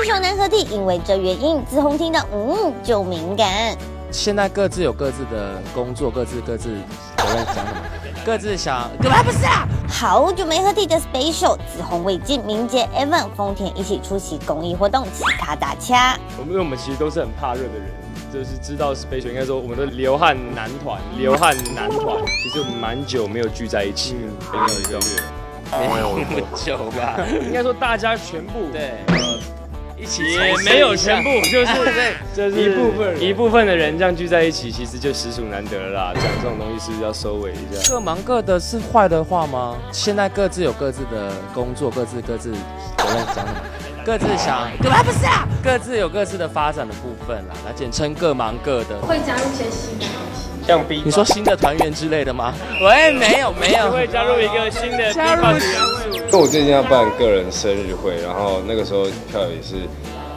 Special 男合体，因为这原因，紫红听到嗯就敏感。现在各自有各自的工作，各自各自我在讲什么？各自想，干嘛？不是啊。好久没合体的 Special，紫红未见明杰 Evan 丰田一起出席公益活动，奇卡打掐。我们因为我们其实都是很怕热的人，就是知道 Special 应该说我们的流汗男团，流汗男团，其实我们蛮久没有聚在一起了，应该有一个月，没有那么久吧？应该说大家全部对，一起也没有全部，就是 对，就是一部分一部分的人这样聚在一起，其实就实属难得了啦。讲这种东西是不是要收尾一下？各忙各的是坏的话吗？现在各自有各自的工作，各自各自我在讲什么？各自想，对吧？不是啊。各自有各自的发展的部分啦，那简称各忙各的。会加入一些新的东西。像 B，你说新的团员之类的吗？喂，没有没有，会加入一个新的加入为我最近要办个人生日会，然后那个时候票也是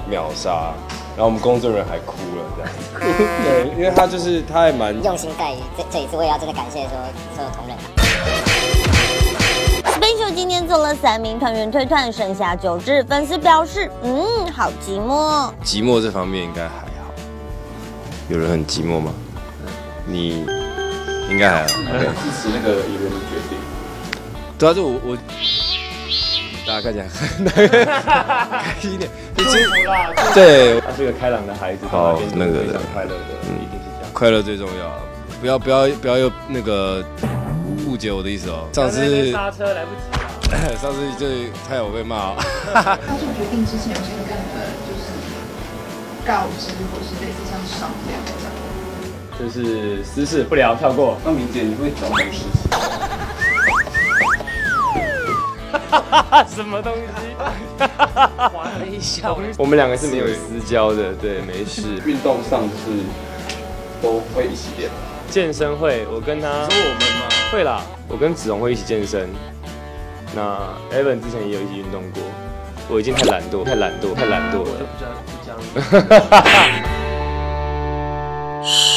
秒杀，然后我们工作人员还哭了这样。对，因为他就是他还蛮用心在于这这一次，我也要真的感谢说所有同仁。Special 今天做了三名团员退团，剩下九支，粉丝表示嗯好寂寞。寂寞这方面应该还好。有人很寂寞吗？你应该还好。支持那个艺人的决定。对啊，就我我大家看起来 开心一点，就其实对他是个开朗的孩子，好那个的快乐的，一定是这样。快乐最重要，不要不要不要有那个误解我的意思哦。上次刹车来不及了。上次就害我被骂哦。他做决定之前有先跟你们，就是告知或是类似像商量这样。就是私事不聊，跳过。那明姐你会找同事？什么东西？玩了一下，我们两个是没有私交的，对，没事。运动上就是都会一起练。健身会，我跟他说我们吗？会啦，我跟子荣会一起健身。那 Evan 之前也有一起运动过，我已经太懒惰，太懒惰，太懒惰了。